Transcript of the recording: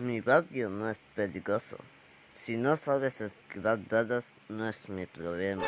Mi barrio no es peligroso. Si no sabes esquivar balas, no es mi problema.